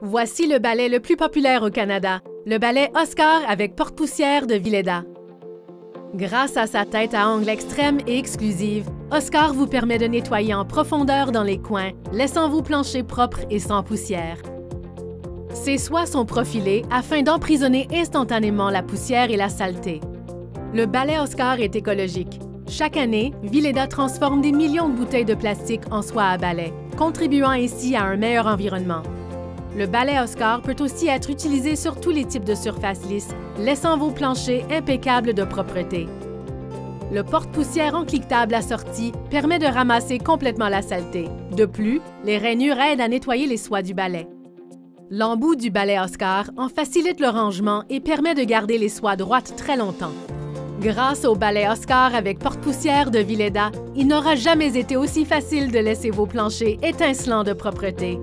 Voici le balai le plus populaire au Canada, le balai Oscar avec porte-poussière de Villeda. Grâce à sa tête à angle extrême et exclusive, Oscar vous permet de nettoyer en profondeur dans les coins, laissant vos planchers propres et sans poussière. Ses soies sont profilées afin d'emprisonner instantanément la poussière et la saleté. Le balai Oscar est écologique. Chaque année, Villeda transforme des millions de bouteilles de plastique en soie à balai, contribuant ainsi à un meilleur environnement. Le balai Oscar peut aussi être utilisé sur tous les types de surfaces lisses, laissant vos planchers impeccables de propreté. Le porte-poussière encliquetable assorti permet de ramasser complètement la saleté. De plus, les rainures aident à nettoyer les soies du balai. L'embout du balai Oscar en facilite le rangement et permet de garder les soies droites très longtemps. Grâce au balai Oscar avec porte-poussière de Villeda, il n'aura jamais été aussi facile de laisser vos planchers étincelants de propreté.